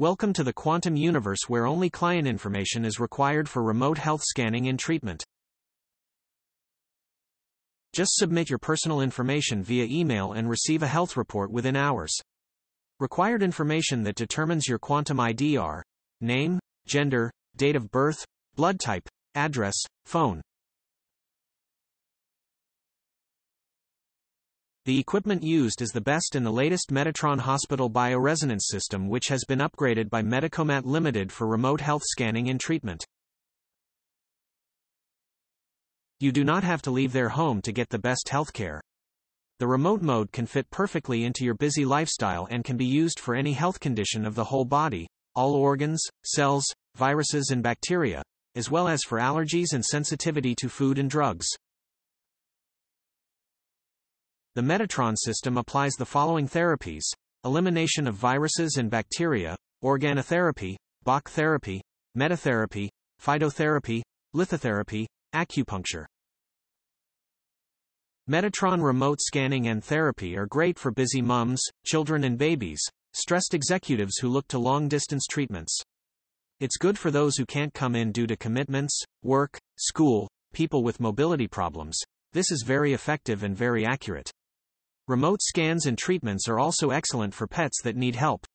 Welcome to the quantum universe where only client information is required for remote health scanning and treatment. Just submit your personal information via email and receive a health report within hours. Required information that determines your quantum ID are name, gender, date of birth, blood type, address, phone. The equipment used is the best in the latest Metatron Hospital bioresonance system which has been upgraded by Medicomat Limited for remote health scanning and treatment. You do not have to leave their home to get the best healthcare. The remote mode can fit perfectly into your busy lifestyle and can be used for any health condition of the whole body, all organs, cells, viruses and bacteria, as well as for allergies and sensitivity to food and drugs. The Metatron system applies the following therapies elimination of viruses and bacteria, organotherapy, Bach therapy, metatherapy, phytotherapy, lithotherapy, acupuncture. Metatron remote scanning and therapy are great for busy mums, children, and babies, stressed executives who look to long distance treatments. It's good for those who can't come in due to commitments, work, school, people with mobility problems. This is very effective and very accurate. Remote scans and treatments are also excellent for pets that need help.